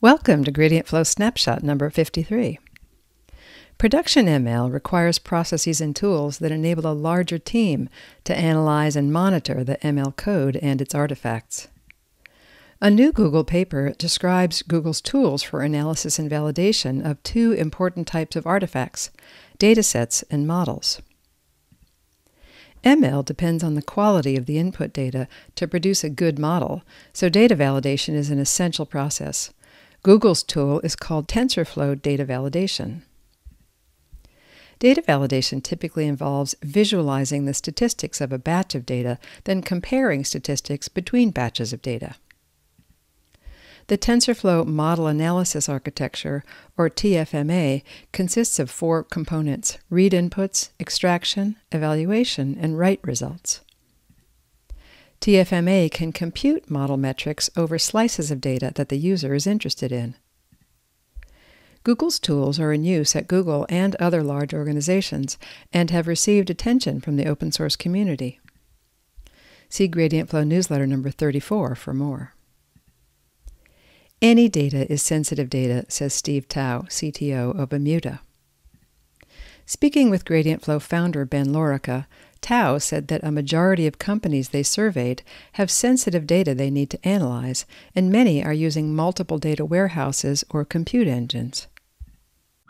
Welcome to Gradient Flow Snapshot number 53. Production ML requires processes and tools that enable a larger team to analyze and monitor the ML code and its artifacts. A new Google paper describes Google's tools for analysis and validation of two important types of artifacts datasets and models. ML depends on the quality of the input data to produce a good model, so data validation is an essential process. Google's tool is called TensorFlow Data Validation. Data validation typically involves visualizing the statistics of a batch of data, then comparing statistics between batches of data. The TensorFlow Model Analysis Architecture, or TFMA, consists of four components read inputs, extraction, evaluation, and write results. TFMA can compute model metrics over slices of data that the user is interested in. Google's tools are in use at Google and other large organizations and have received attention from the open source community. See Gradient Flow newsletter number 34 for more. Any data is sensitive data, says Steve Touw, CTO of Immuta. Speaking with Gradient Flow founder Ben Lorica, Touw said that a majority of companies they surveyed have sensitive data they need to analyze, and many are using multiple data warehouses or compute engines.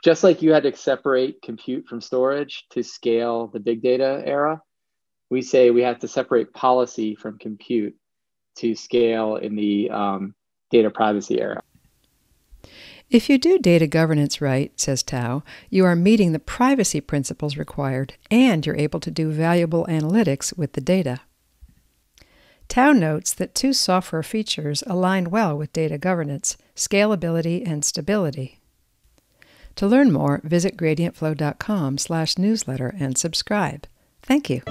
Just like you had to separate compute from storage to scale the big data era, we say we have to separate policy from compute to scale in the um, data privacy era. If you do data governance right, says Touw, you are meeting the privacy principles required and you're able to do valuable analytics with the data. Touw notes that two software features align well with data governance scalability and stability. To learn more, visit gradientflow.com slash newsletter and subscribe. Thank you.